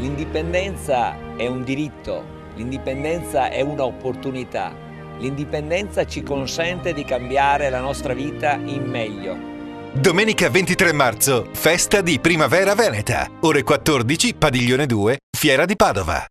L'indipendenza è un diritto, l'indipendenza è un'opportunità, l'indipendenza ci consente di cambiare la nostra vita in meglio. Domenica 23 marzo, festa di Primavera Veneta, ore 14, Padiglione 2, Fiera di Padova.